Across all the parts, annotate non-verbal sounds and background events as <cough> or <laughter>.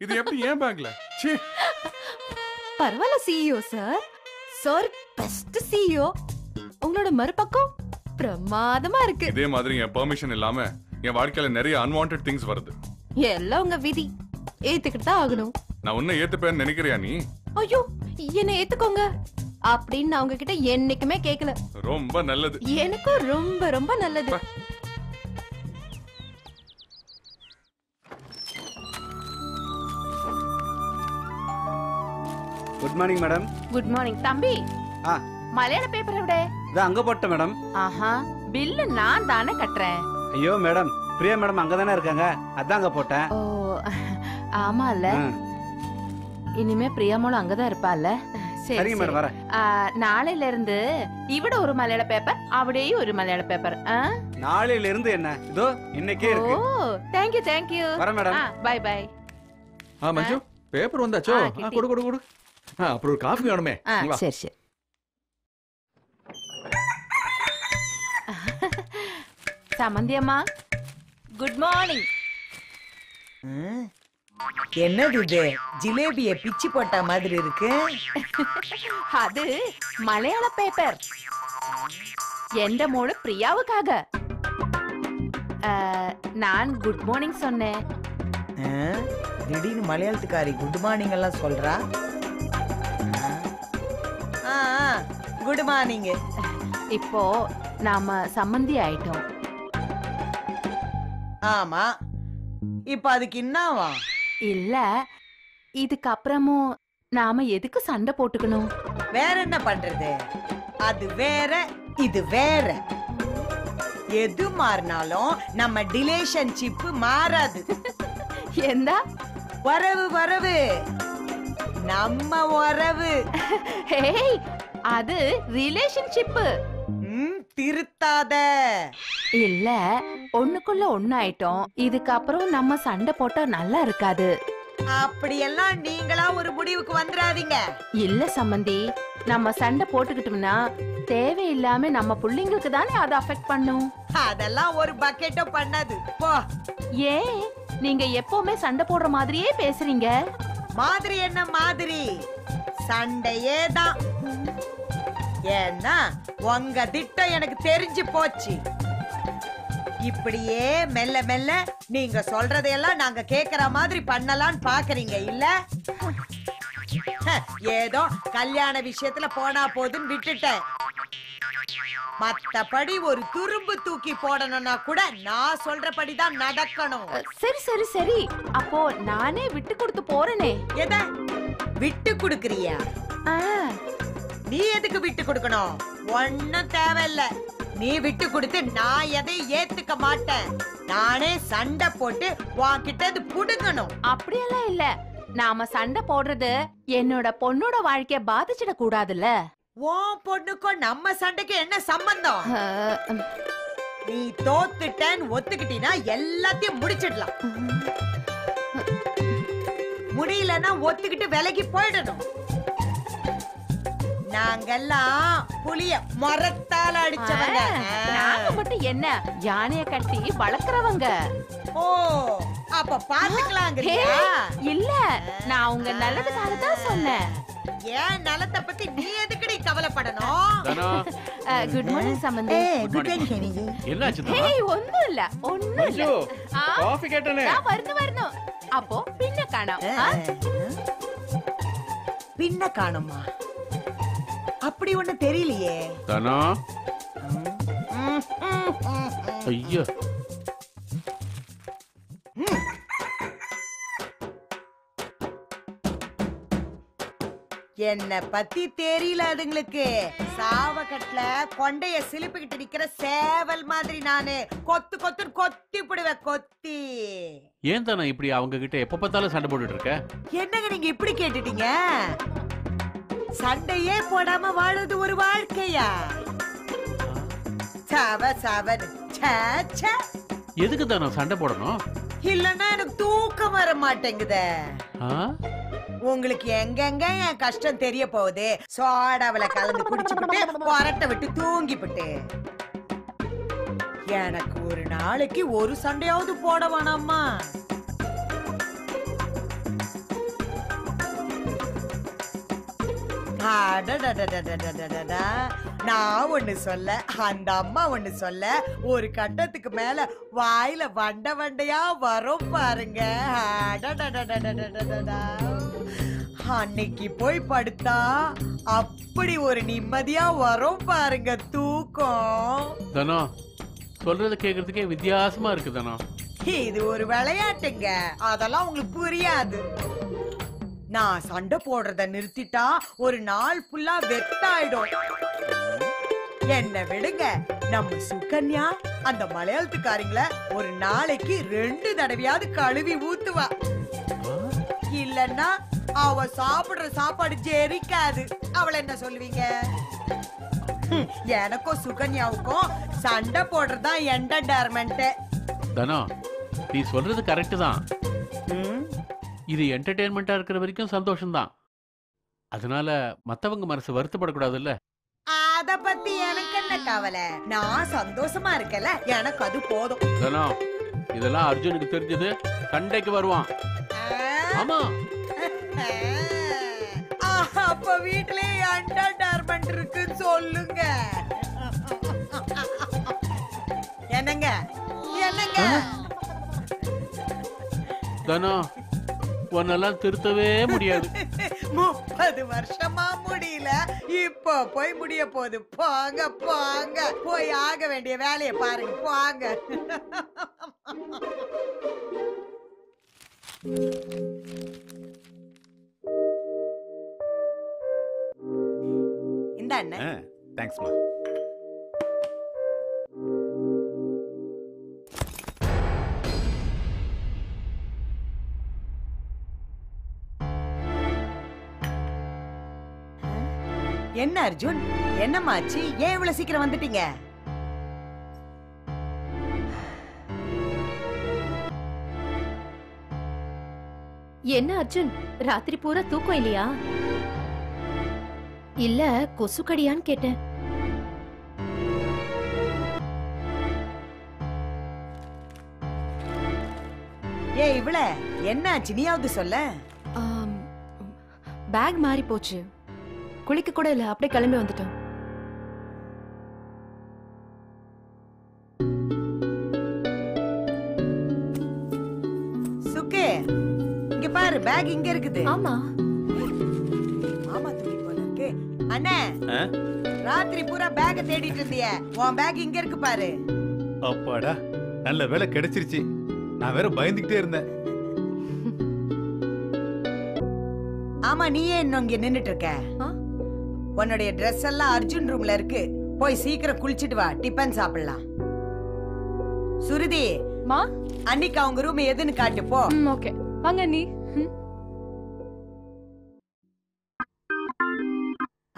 இது எப்படி ஏன் பேக்ல ச்சீ. பரவாயில்ல CEO sir sir best CEO உங்களோட மறுபக்கம் பிரமாதமா இருக்கு. இதே மாதிரி என் பெர்மிஷன் இல்லாம என் வாழ்க்கையில நிறைய அன்வான்ட் திங்ஸ் வருது. எல்லாம் உங்க விதி. ஏத்துக்கிட்டு தான் ஆகணும். நான் உன்னை ஏத்துப்பேன்னு நினைக்கிறியா நீ? ஐயோ என்ன ஏத்துக்கோங்க. அப்படின்னு நான் உங்ககிட்ட என்னைக்குமே கேட்கல ரொம்ப நல்லது. எனக்கும் ரொம்ப ரொம்ப நல்லது. Good morning madam good morning தம்பி. ஆ. மலையாள பேப்பர் எവിടെ இது அங்க போட்டேன் மேடம் ஆஹா பில்லு நான் தானே கட்டுறேன். ஐயோ மேடம் பிரியா மேடம் அங்க தானே இருக்காங்க. அதான் அங்க போட்டேன். ஓ ஆமால ஆ, இனிமே பிரியாமோளும் அங்கதான் இருப்பால சரி மேடம் வரேன். நாளையில இருந்து இவிட ஒரு மலையாள பேப்பர் அவிடையும் ஒரு மலையாள பேப்பர் நாளையில இருந்து என்ன? இதோ இன்னைக்கே ஓ இருக்கு தேங்க்யூ தேங்க்யூ வரேன் மேடம் பை பை ஆ மஞ்சு பேப்பர் வந்தாச்சோ. கொடு கொடு கொடு. அப்புறம் ஒரு காஃபி வேணுமே. வா. சரி சரி. சமந்தி அம்மா குட் மார்னிங். என்னது இது? ஜிலேபிய பிச்சு போட்ட மாதிரி இருக்கு. அது மலையாள பேப்பர் எந்த மோளு பிரியாவுக்காக? ஆ, நான் குட் மார்னிங் சொன்னேன். ஆ, திடீர்னு மலையாளத்துக்காரி குட் மார்னிங் எல்லாம் சொல்றா. குட் மார்னிங் இப்போ நாம சம்மந்தி ஆயிட்டோம். ஆமா. இப்ப அதுக்கு என்னவா? இல்ல இதுக்கப்புறமும் நாம எதுக்கு சண்டை போட்டுக்கணும்? வேற என்ன பண்றது? அது வேற இது வேற. எது மாறினாலும் நம்ம ரிலேஷன்ஷிப் மாறாது. <laughs> எந்தா வரவு வரவு. நம்ம உறவு. ஹேய் அது ரிலேஷன்ஷிப் திருத்தாத. இல்ல ஒண்ணுக்குள்ள ஒண்ணாயிட்டோம். இதுக்கப்புறம் நம்ம சண்டை போட்டா நல்லா இருக்காது. அப்படியெல்லாம் நீங்களா ஒரு முடிவுக்கு வந்துடாதீங்க இல்ல சம்மந்தி நம்ம சண்டை போட்டுக்கிட்டோம்னா தேவையில்லாம நம்ம புள்ளைங்களுக்கு தானே அதை அஃபெக்ட் பண்ணும். அதெல்லாம் ஒரு பக்கெட்டும் பண்ணாது. போ. ஏன்? நீங்க எப்பவுமே சண்டை போடுற மாதிரியே பேசுறீங்க. மாதிரி என்ன மாதிரி? சண்டையே தான் ஏன்னா உங்க திட்டம் எனக்கு தெரிஞ்சு போச்சு. இப்படியே மெல்ல மெல்ல நீங்க சொல்றதையெல்லாம் நாங்க கேக்குற மாதிரி பண்ணலாம்னு பாக்குறீங்க இல்ல? ஏதோ கல்யாண விஷயத்துல போனா போதுன்னு விட்டுட்டேன். மத்தபடி ஒரு துரும்பு தூக்கி போடணும்னா கூட நான் சொல்றபடிதான் நடக்கணும். சரி சரி சரி. அப்போ நானே விட்டு கொடுத்து போறேனே. எத? விட்டு கொடுக்கறியா? நீ எதுக்கு விட்டு கொடுக்கணும்? ஒன்னும் தேவையில்ல. நீ விட்டு கொடுத்து நான் எதையும் ஏத்துக்க மாட்டேன். நானே சண்டை போட்டு உன்கிட்ட இருந்து புடுங்கணும். அப்படியெல்லாம் இல்ல. நாம சண்டை போடுறது என்னோட பொண்ணோட வாழ்க்கைய பாதிச்சிட கூடாதுல்ல உன் பொண்ணுக்கும் நம்ம சண்டைக்கு என்ன சம்பந்தம்? நீ தோத்துட்டேன்னு ஒத்துக்கிட்டீன்னா எல்லாத்தையும் முடிச்சிடலாம். முடியலன்னா ஒத்துக்கிட்டு விலகி போயிடணும். நாங்கெல்லாம் புலிய மரத்தால அடிச்சவங்க. நாங்க மட்டும் என்ன யானைய கட்டி வளர்க்கறவங்க. ஓ அப்ப பாத்துக்கலாங்கிறியா ஹே, இல்ல நான் உங்க நல்லதுக்காக தான் சொன்னேன். ஏன் நலத்தை பத்தி நீ எதுக்குடி கவலைப்படணும்? தானா. குட் மார்னிங் சம்பந்தி குட் மார்னிங் என்னாச்சு தானா? ஹேய் ஒண்ணும் இல்ல. ஒண்ணும் இல்ல. காஃபி கேட்டனே. நான் வரணும் வரணும். அப்போ பின்ன காணோம்? பின்ன காணுமா அப்படி ஒண்ணு தெரியலையே. தானா. ஐயோ. என்ன பத்தி தெரியல அதுங்களுக்கு. சாவக்கட்டுல கொண்டைய சிலுப்பிக்கிட்டு நிக்கிற சேவல் மாதிரி நானு. கொத்து கொத்துன்னு கொத்தி போடுவேன் கொத்தி. ஏன் தானே இப்படி அவங்க கிட்ட எப்ப பார்த்தாலும் சண்டை போட்டுட்டு இருக்க? என்னங்க நீங்க இப்படி கேட்டுட்டீங்க? சண்டையே போடாம வாழுது ஒரு வாழ்க்கையா? சாவ சாவன் எதுக்கு தானே சண்டை போடணும்? இல்லன்னா எனக்கு தூக்கம் வர மாட்டேங்குதே? உங்களுக்கு எங்கெங்க என் கஷ்டம் தெரிய போகுது சோடாவில கலந்து குடிச்சுக்கிட்டு கொரட்டை விட்டு தூங்கிவிட்டு எனக்கு ஒரு நாளைக்கு ஒரு சண்டையாவது போட வேணாமா அடடடடடடடடா நான் ஒண்ணு சொல்ல அந்த அம்மா ஒண்ணு சொல்ல ஒரு கட்டத்துக்கு மேல வாயில வண்ட வண்டையா வரும் பாருங்க. அன்னைக்கு போய் படுத்தா அப்படி ஒரு நிம்மதியா வரும் பாருங்க தூக்கம். தனா சொல்றது கேக்குறதுக்கே வித்தியாசமா இருக்கு தனா. இது ஒரு விளையாட்டுங்க. அதெல்லாம் உங்களுக்கு புரியாது. நான் சண்டை போடுறத நிறுத்திட்டா ஒரு நாள் ஃபுல்லா வெத்தாயிடும் என்ன விடுங்க. நம்ம சுகன்யா அந்த மலையாளத்துக்காரிங்கள ஒரு நாளைக்கு ரெண்டு தடவையாவது கழுவி ஊத்துவா. இல்லன்னா அவ சாப்பிடுற சாப்பாடு ஜெரிக்காது. அவளை என்ன சொல்லுவீங்க? எனக்கும் சுகன்யாவுக்கும் சண்டை போடுறதுதான் என்டர்டைன்மெண்ட் தனோ நீ சொல்றது கரெக்ட் தான். இது என்டர்டெயின்மெண்டா இருக்கிற வரைக்கும் சந்தோஷம்தான். அதனால மத்தவங்க மனசு வருத்தப்படக்கூடாதுல்ல? கவலை நான் சந்தோஷமா இருக்கல. எனக்கு அது போதும். தனோ இதெல்லாம் அர்ஜுனுக்கு தெரிஞ்சது. சண்டைக்கு வருவான். ஆமா. அப்ப வீட்லயே என்டர்டைன்மெண்ட் இருக்குன்னு சொல்லுங்க. என்னங்க? என்னங்க? தனோ உன்னெல்லாம் திருத்தவே முடியாது. <laughs> முப்பது வருஷமா முடியல. இப்போ போய் முடிய போகுது. போங்க போங்க. போய் ஆக வேண்டிய வேலையை பாருங்க. போங்க. இந்த அண்ணன் தேங்க்ஸ்மா என்ன அர்ஜுன்? என்னமாச்சு ஏன் இவ்வளவு சீக்கிரம் வந்துட்டீங்க? என்ன அர்ஜுன்? ராத்திரி பூரா தூக்கம் இல்லையா? இல்ல கொசு கடியான்னு கேட்டேன். ஏ இவள என்னாச்சு? நீயாவது சொல்ல. பேக் மாறி போச்சு. குளிக்க கூட இல்ல அப்படியே கிளம்பி வந்துட்டோம். சுக்கு இங்க பாரு பேக் இங்க இருக்குது. ஆமா. மாமா துணி போல இருக்கு. அண்ணே? ராத்திரி பூரா பேக்க தேடிட்டு இருந்திய. உன் பேக் இங்க இருக்கு பாரு. அப்பாடா நல்ல வேலை கிடைச்சிருச்சு. நான் வேற பயந்துகிட்டே இருந்தேன். ஆமா நீ ஏன் இன்னும் இங்க நின்னுட்டு இருக்க? உன்னுடைய Dress எல்லாம் அர்ஜுன் ரூம்ல இருக்கு. போய் சீக்கிரம் குளிச்சிட்டு வா டிபன் சாப்பிடலாம். சுருதி மா? அன்னைக்கு அவங்க ரூம் எதுன்னு காட்டு போ. ஓகே. வாங்க நீ.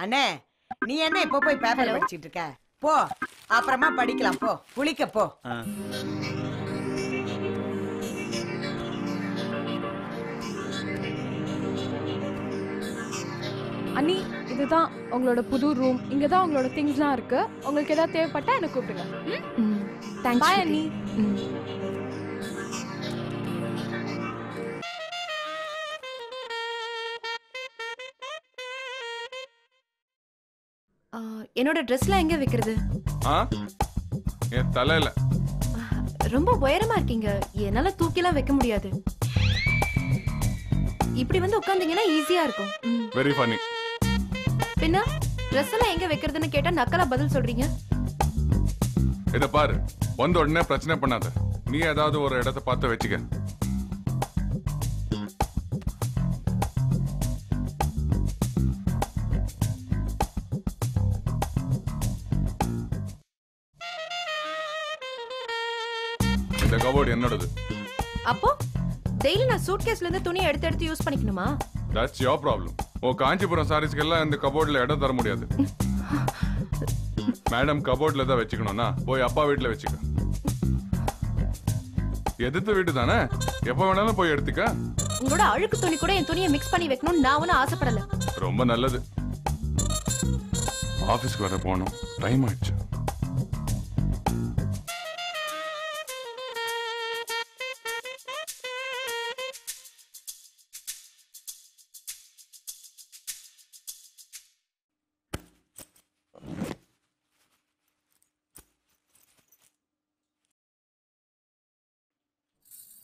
அண்ணே நீ என்ன இப்ப போய் பேப்பர் படிச்சிட்டு இருக்க? போ அப்புறமா படிக்கலாம் போ. குளிக்க போ. அண்ணி இதுதான் உங்களோட புது ரூம் இங்க தான் உங்களோட திங்ஸ்லாம் இருக்கு. உங்களுக்கு ஏதாவது தேவைப்பட்டா எனக்கு கூப்பிடுங்க? தேங்க்ஸ் பாய் அண்ணி என்னோட ட்ரெஸ்லாம் எங்க வைக்கிறது? ஆ? என் தலையில. ரொம்ப உயரமா இருக்கீங்க. என்னால தூக்கிலாம் வைக்க முடியாது. இப்படி வந்து உட்காந்தீங்கன்னா ஈஸியா இருக்கும். வெரி ஃபனி பின்ன ட்ரெஸ் எல்லாம் எங்க வைக்கிறதுன்னு கேட்டா நக்கலா பதில் சொல்றீங்க? இத பாரு. வந்த உடனே பிரச்சனை பண்ணாத. நீ ஏதாவது ஒரு இடத்த பார்த்து வச்சுக்க. இந்த கபோர்டு என்னோடது. அப்போ டெய்லி நான் சூட்கேஸ்ல இருந்து துணி எடுத்து எடுத்து யூஸ் பண்ணிக்கணுமா? That's your problem oh Kanchipuram சாரீஸ்க்கெல்லாம் இந்த கபோர்ட்ல இடம் தர முடியாது. மேடம் கபோர்ட்ல தான் வச்சுக்கணும்னா போய் அப்பா வீட்ல வச்சுக்க. எதிர்த்த வீட்டு தானே? எப்ப வேணாலும் போய் எடுத்துக்க. உங்களோட அழுக்கு துணி கூட என் துணியை மிக்ஸ் பண்ணி வைக்கணும்னு நான் ஒன்னும் ஆசைப்படல. ரொம்ப நல்லது. ஆபீஸ்க்கு வர போகணும். டைம் ஆயிடுச்சு.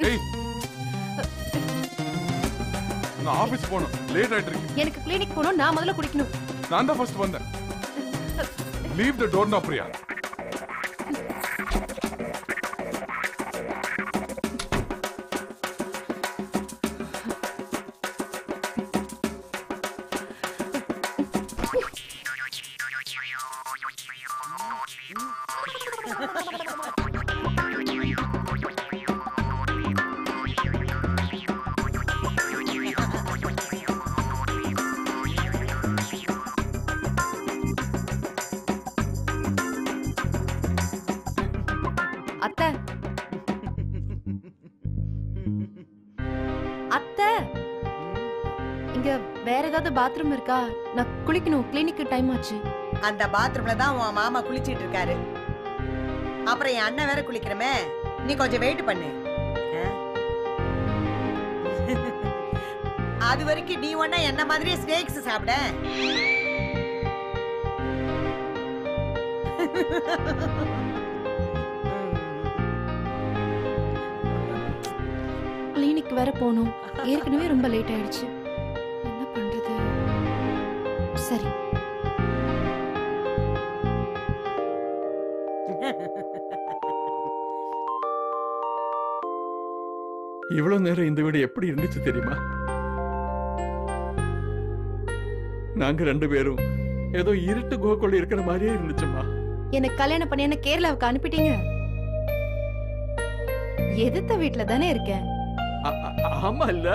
ஏய். நான் ஆபீஸ் போணும் லேட் ஆயிட்டு எனக்கு கிளினிக் போனோம் நான் முதல்ல குடிக்கணும். நான் தான் ஃபர்ஸ்ட் வந்தேன். Leave the door no Priya. அத்தை. அத்தை. இங்க வேற ஏதாவது பாத்ரூம் இருக்கா? நான் குளிக்கணும். கிளினிக்கு டைம் ஆச்சு. அந்த பாத்ரூம்ல தான் உன் மாமா குளிச்சிட்டு இருக்காரு. அப்புறம் என் அண்ணன் வேற குளிக்கிறமே. நீ கொஞ்சம் வெயிட் பண்ணு. அது வரைக்கும் நீ ஒண்ணா என்ன மாதிரியே ஸ்நேக்ஸ் சாப்பிட? <laughs> கிளினிக் வேற போகணும். ஏற்கனவே ரொம்ப லேட் ஆயிடுச்சு. என்ன பண்றது? சரி. இவ்வளவு நேரம் இந்த வீடு எப்படி இருந்துச்சு தெரியுமா? நாங்க ரெண்டு பேரும் ஏதோ இருட்டு குகைக்குள்ள இருக்கிற மாதிரியே இருந்துச்சுமா எனக்கு கல்யாணம் பண்ணி என்ன கேரளாவுக்கு அனுப்பிட்டீங்க. எதிர்த்த வீட்ல தானே இருக்கேன். ஆமா இல்ல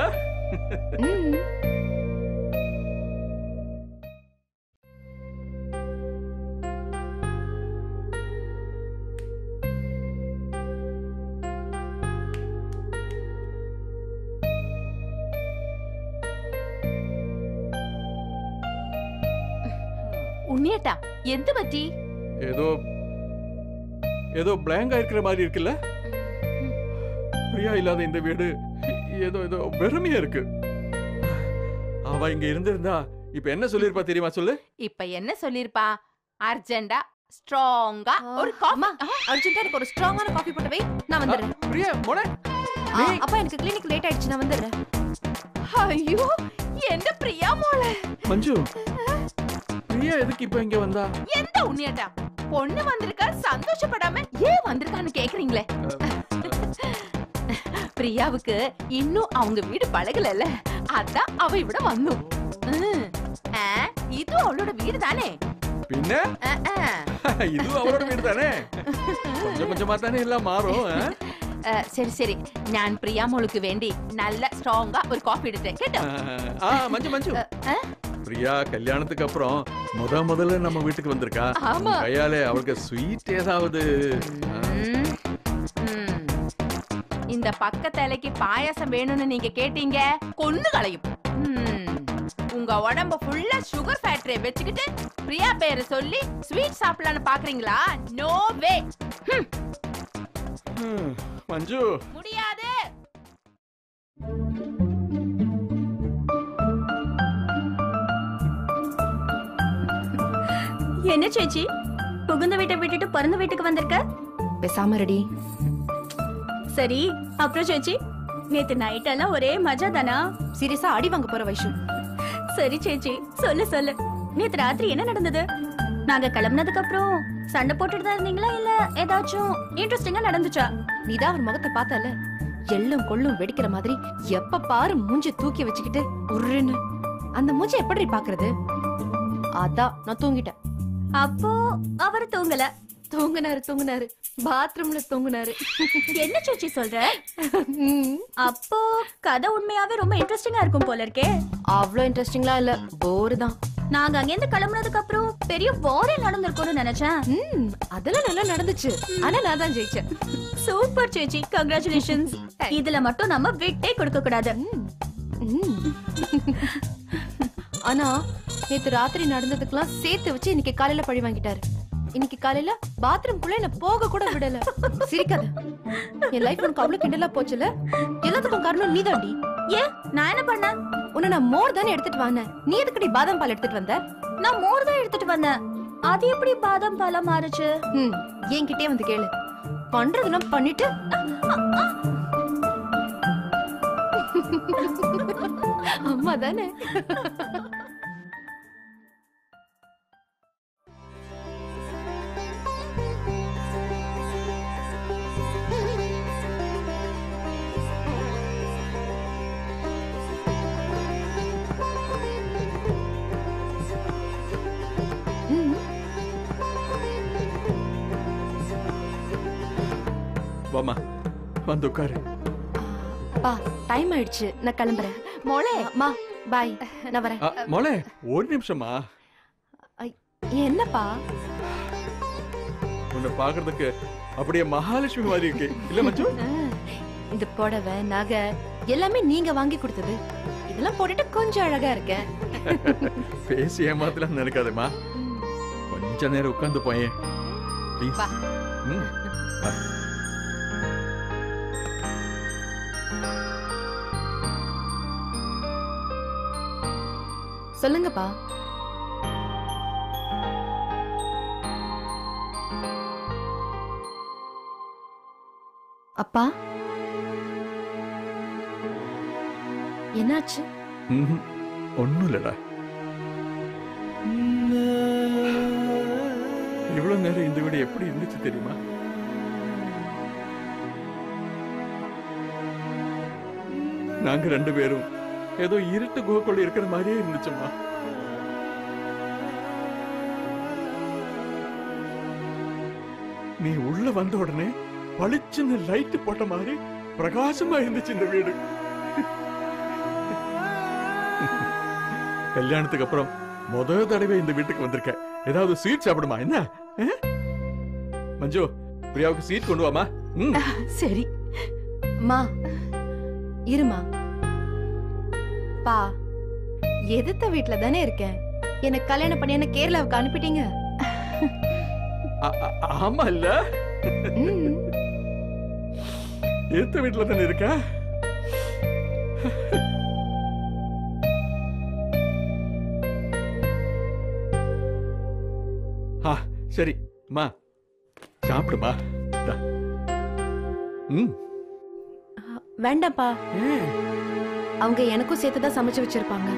உண்மையாட்டா எந்த பத்தி? ஏதோ ஏதோ பிளாங்க் ஆயிருக்கிற மாதிரி இருக்குல்ல? பிரியா இல்லாத இந்த வீடு ஏதோ ஏதோ வெறுமையா இருக்கு. அவ இங்க இருந்திருந்தா இப்ப என்ன சொல்லிருப்பா தெரியுமா சொல்லு? இப்ப என்ன சொல்லிருப்பா? அர்ஜென்டா ஸ்ட்ராங்கா ஒரு காஃபி. அர்ஜென்ட்டா எனக்கு ஒரு ஸ்ட்ராங்கான காஃபி போட்டு வை. நான் வந்துடுறேன். பிரியா ஆ, அப்பா எனக்கு கிளினிக் லேட் ஆயிடுச்சு. நான் வந்துடுறேன். ஐயோ என்ன பிரியா மோள மஞ்சு பிரியா எதுக்கு இப்ப இங்க வந்தா? எந்த உண்ணியட்டா பொண்ணு வந்திருக்கா சந்தோஷப்படாம ஏன் வந்திருக்கான்னு கேக்குறீங்களே. பிரியாவுக்கு இன்னும் அவங்க வீடு பழகலல்ல? அதான் அவ இவிட வந்தோம். இது அவளோட வீடு தானே? பின்ன? <laughs> இது அவளோட வீடு தானே? கொஞ்சம் கொஞ்சமா தானே எல்லாம் மாறும் சரி சரி. நான் பிரியா மோளுக்கு வேண்டி நல்ல ஸ்ட்ராங்கா ஒரு காஃபி எடுத்தேன். கேட்டா? மஞ்சு மஞ்சு. பிரியா கல்யாணத்துக்கு அப்புறம் முத முதல்ல நம்ம வீட்டுக்கு வந்திருக்கா. கையாலே அவளுக்கு ஸ்வீட் ஏதாவது இந்த பக்க தலைக்கு பாயாசம் வேணும்னு நீங்க கேட்டீங்க? கொன்னு களையும். ம். உங்க உடம்ப ஃபுல்லா சுகர் ஃபேக்டரிய வச்சுக்கிட்டு பிரியா பேரை சொல்லி ஸ்வீட் சாப்பிடலாம்னு பாக்குறீங்களா? நோ வே ம், மஞ்சு. முடியாது. என்ன சேச்சி? புகுந்த வீட்டை விட்டுட்டு பிறந்த வீட்டுக்கு வந்திருக்க? பேசாம ரெடி சரி அப்புறம் சேச்சி நேத்து நைட் எல்லாம் ஒரே மஜா தானா சீரியஸா அடி வாங்க போற வைஷு. சரி சேச்சி சொல்லு சொல்லு. நேத்து ராத்திரி என்ன நடந்தது? நாங்க கிளம்புனதுக்கு அப்புறம் சண்டை போட்டுட்டு தான் இருந்தீங்களா இல்ல ஏதாச்சும் இன்ட்ரெஸ்டிங்கா நடந்துச்சா? நீதான் அவர் முகத்தை பார்த்தல எள்ளும் கொள்ளும் வெடிக்கிற மாதிரி எப்ப பாரு மூஞ்சி தூக்கி வச்சுக்கிட்டு உருன்னு. அந்த மூஞ்சி எப்படி பாக்குறது? அதான் நான் தூங்கிட்டேன். அப்போ அவர் தூங்கல. தூங்குனாரு தூங்குனாரு. பாத்ரூம்ல தூங்குனாரு. என்ன சேச்சி சொல்ற. அப்போ கதை உண்மையாவே ரொம்ப இன்ட்ரெஸ்டிங்கா இருக்கும் போல இருக்கே. அவ்வளோ இன்ட்ரெஸ்டிங்லா இல்ல. போர் தான். நாங்க அங்கிருந்து கிளம்புனதுக்கு அப்புறம் பெரிய வாரே நடந்திருக்கும்னு நினைச்சேன். அதெல்லாம் நல்லா நடந்துச்சு. ஆனா நான் தான் ஜெயிச்சேன். சூப்பர் சேச்சி. கங்க்ராச்சுலேஷன்ஸ் இதுல மட்டும் நம்ம விட்டே கொடுக்க கூடாது. ஆனா நேத்து ராத்திரி நடந்ததுக்கெல்லாம் சேர்த்து வச்சு இன்னைக்கு காலையில பழி வாங்கிட்டாரு. இன்னைக்கு காலையில பாத்ரூம்குள்ள என்ன போக கூட விடல. சிரிக்காத. என் லைஃப் உனக்கு அவ்வளவு கிண்டலா போச்சுல? எல்லாத்துக்கும் காரணம் நீதாண்டி. ஏன்? நான் என்ன பண்ணேன்? உன்னை நான் மோர் தானே எடுத்துட்டு வானேன் நீ எதுக்கடி பாதாம் பால் எடுத்துட்டு வந்த? நான் மோர் தான் எடுத்துட்டு வந்தேன். அது எப்படி பாதாம் பாலா மாறுச்சு? ம் என்கிட்டயே வந்து கேளு. பண்றதெல்லாம் பண்ணிட்டு. அம்மா தானே. வாமா வந்து உட்காரு. பா டைம் ஆயிடுச்சு. நான் கிளம்புறேன். மோளே மா பாய் நான் வரேன். அ, மோளே ஒரு நிமிஷமா என்னப்பா? உன்னை பாக்குறதுக்கு அப்படியே மகாலட்சுமி மாதிரி இருக்கு. இல்ல மச்சு ஆ, இந்த புடவை நகை எல்லாமே நீங்க வாங்கி கொடுத்தது. இதெல்லாம் போட்டுட்டு கொஞ்சம் அழகா இருக்கேன் பேசி ஏமாத்தலாம் நினைக்காதேம்மா. கொஞ்ச நேரம் உட்கார்ந்து போயேன். ப்ளீஸ் வா. ம் வா. சொல்லுங்கப்பா. அப்பா. என்னாச்சு? ம்ஹும். ஒண்ணும் இல்லடா. இவ்வளவு நேரம் இந்த வீடு எப்படி இருந்துச்சு தெரியுமா? நாங்க ரெண்டு பேரும் ஏதோ இருட்டு குகைக்குள்ள இருக்கிற மாதிரியே இருந்துச்சுமா நீ உள்ள வந்த உடனே பளிச்சுன்னு லைட் போட்ட மாதிரி பிரகாசமா இருந்துச்சு இந்த வீடு. கல்யாணத்துக்கு அப்புறம் முதல் தடவை இந்த வீட்டுக்கு வந்திருக்க. ஏதாவது ஸ்வீட் சாப்பிடுமா? என்ன? மஞ்சு பிரியாவுக்கு ஸ்வீட் கொண்டு வாமா. சரி. மா இருமா. பா எதிர்த்த வீட்ல தானே இருக்கேன். எனக்கு கல்யாணம் பண்ணி என்ன கேரளாவுக்கு அனுப்பிட்டீங்க? ஆ- ஆ- ஆமா இல்ல ம். எடுத்த வீட்டுல தானே இருக்க? சரி அம்மா சாப்பிடுமா. ம். வேண்டாம்ப்பா. அவங்க எனக்கும் சேர்த்து தான் சமைச்சு வச்சிருப்பாங்க.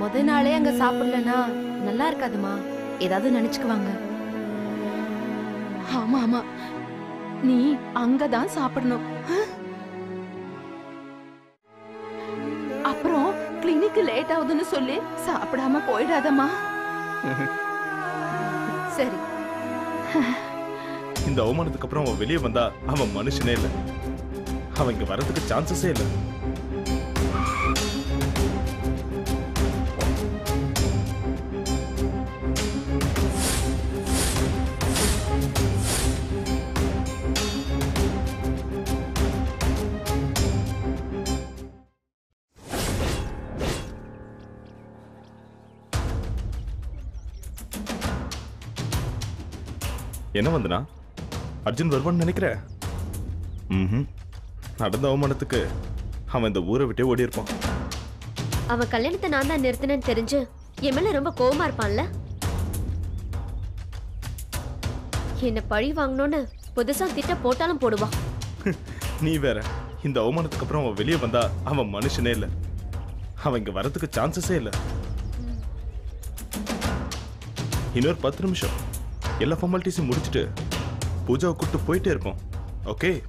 முத நாளே அங்க சாப்பிடலனா நல்லா இருக்காதுமா? ஏதாவது நினைச்சுக்குவாங்க. ஆமா ஆமா. நீ அங்கதான் சாப்பிடணும். அப்புறம் கிளினிக் லேட் ஆகுதுன்னு சொல்லி சாப்பிடாம போயிடாதம்மா. <laughs> சரி. <laughs> இந்த அவமானத்துக்கு அப்புறம் அவன் வெளியே வந்தா அவன் மனுஷனே இல்ல. அவன் இங்க வர்றதுக்கு சான்சஸே இல்ல. என்ன வந்தனா? அர்ஜுன் வருவான்னு நினைக்கிற? ம்ஹும். நடந்த அவமானத்துக்கு அவன் இந்த ஊரை விட்டே ஓடி இருப்பான் அவன் கல்யாணத்தை நான் தான் நிறுத்தினேன்னு தெரிஞ்சு என் மேல ரொம்ப கோவமா இருப்பான்ல? என்ன பழி வாங்கணும்னு புதுசா திட்ட போட்டாலும் போடுவான் <laughs> நீ வேற இந்த அவமானத்துக்கு அப்புறம் அவன் வெளியே வந்தா அவன் மனுஷனே இல்ல. அவன் இங்க வரதுக்கு சான்சஸே இல்ல. இன்னொரு பத்து நிமிஷம். எல்லா ஃபார்மாலிட்டிஸும் முடிச்சுட்டு பூஜாவை கூப்பிட்டு போயிட்டே இருப்போம். ஓகே?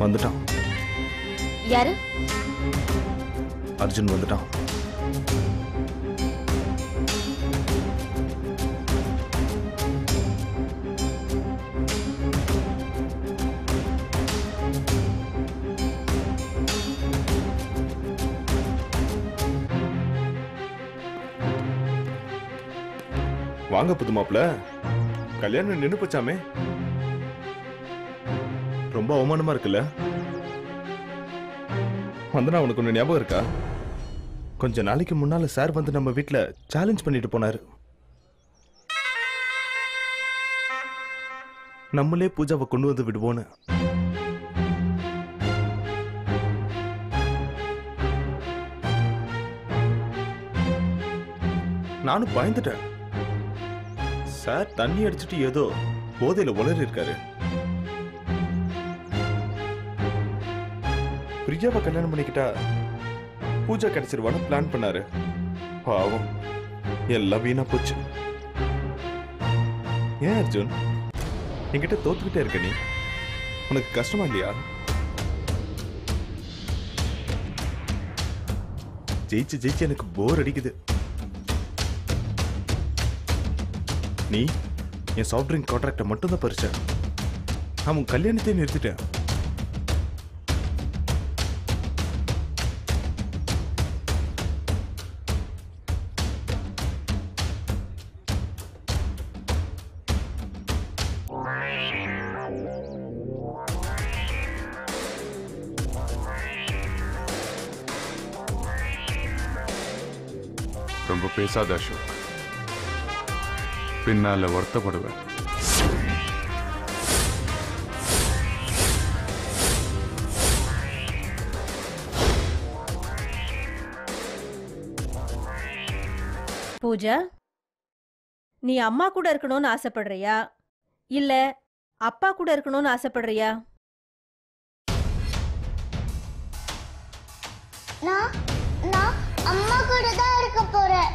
வந்துட்டான். யாரு? அர்ஜுன் வந்துட்டான். வாங்க புது மாப்பிள. கல்யாணம் நின்று போச்சாமே. ரொம்ப அவமானமா இருக்குல்ல? வந்தனா உனக்கு ஒன்று ஞாபகம் இருக்கா? கொஞ்ச நாளைக்கு முன்னால சார் வந்து நம்ம வீட்டுல சேலஞ்ச் பண்ணிட்டு போனாரு. நம்மளே பூஜாவை கொண்டு வந்து விடுவோன்னு. நானும் பயந்துட்டேன். சார் தண்ணி அடிச்சுட்டு ஏதோ போதையில உளறி இருக்காரு. பிரியாவை கல்யாணம் பண்ணிக்கிட்டா பூஜா கிடைச்சிருவான்னு பிளான் பண்ணாரு. பாவம் எல்லாம் வீணா போச்சு. ஏன் அர்ஜுன்? என்கிட்ட தோத்துக்கிட்டே இருக்க நீ? உனக்கு கஷ்டமா இல்லையா? ஜெயிச்சு ஜெயிச்சு எனக்கு போர் அடிக்குது. நீ என் சாஃப்ட் ட்ரிங்க் கான்ட்ராக்டை மட்டும் தான் பறிச்ச. உன் கல்யாணத்தையும் நிறுத்திட்டேன். ரொம்ப பேசாத அசோக். பின்னால வருத்தப்படுவேன். பூஜா நீ அம்மா கூட இருக்கணும்னு ஆசைப்படுறியா? இல்ல அப்பா கூட இருக்கணும்னு ஆசைப்படுறியா? நான் நான் அம்மா கூட தான் இருக்க போறேன்.